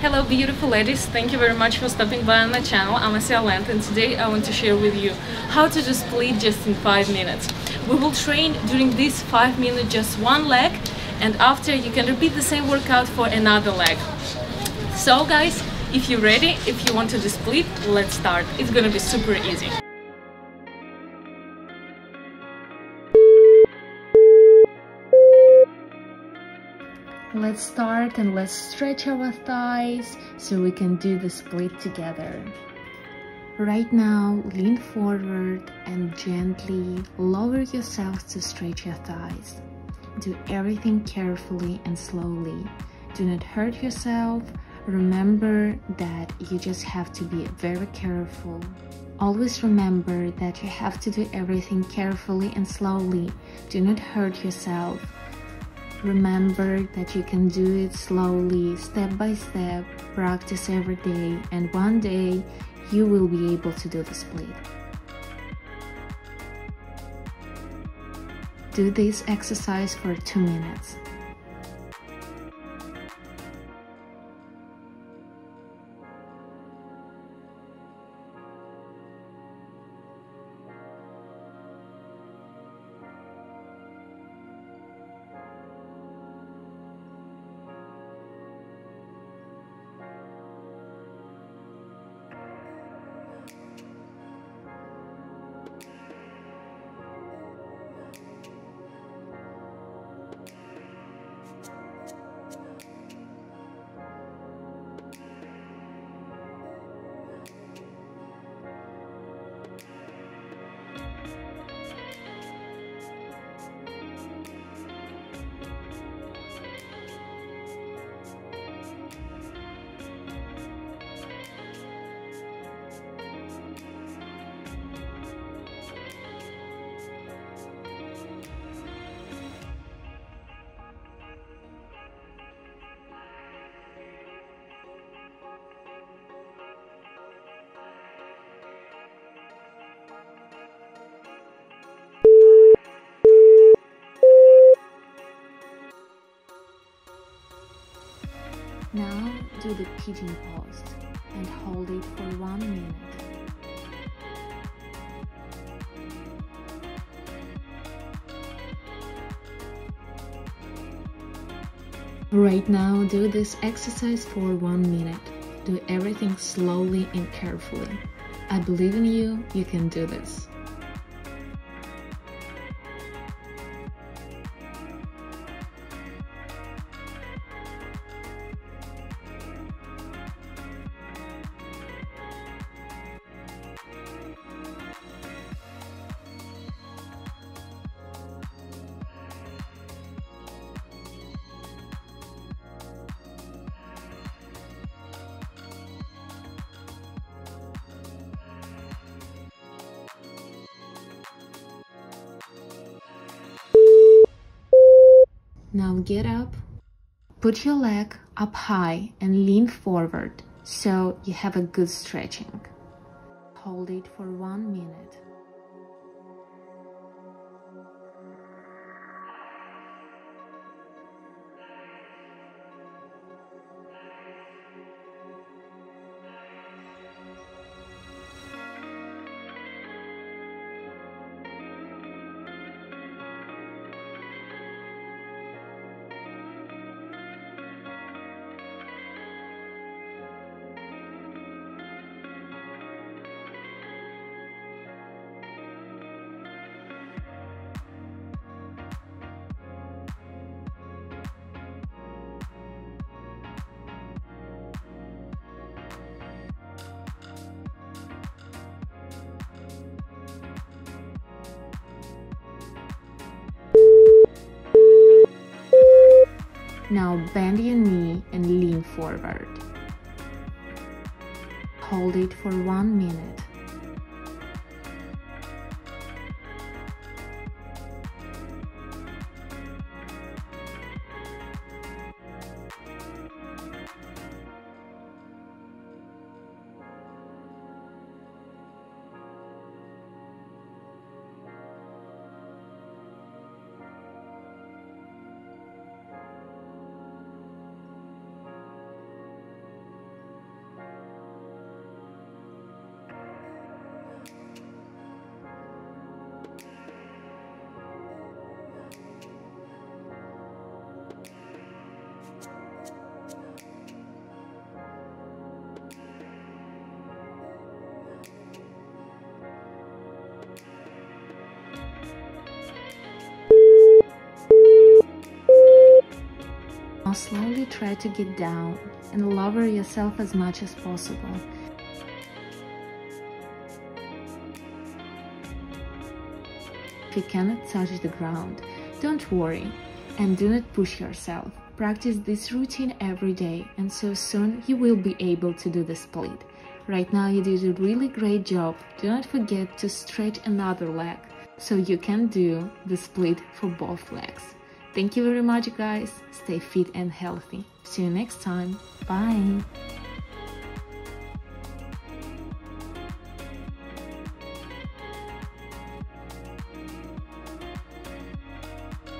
Hello beautiful ladies, thank you very much for stopping by on my channel. I'm Asiyaland and today I want to share with you how to do split just in 5 minutes. We will train during this 5 minutes just one leg and after you can repeat the same workout for another leg. So guys, if you're ready, if you want to do split, let's start. It's gonna be super easy. Let's start and let's stretch our thighs so we can do the split together. Right now, lean forward and gently lower yourself to stretch your thighs. Do everything carefully and slowly. Do not hurt yourself. Remember that you just have to be very careful. Always remember that you have to do everything carefully and slowly. Do not hurt yourself. Remember that you can do it slowly, step by step, practice every day, and one day you will be able to do the split. Do this exercise for 2 minutes. Now do the pigeon pose and hold it for one minute. Right now, do this exercise for one minute. Do everything slowly and carefully. I believe in you, you can do this. Now get up, put your leg up high and lean forward so you have a good stretching. Hold it for one minute. Now bend your knee and lean forward. Hold it for one minute. Slowly try to get down and lower yourself as much as possible. If you cannot touch the ground, don't worry and do not push yourself. Practice this routine every day and so soon you will be able to do the split. Right now you did a really great job. Do not forget to stretch another leg so you can do the split for both legs. Thank you very much guys. Stay fit and healthy. See you next time. Bye.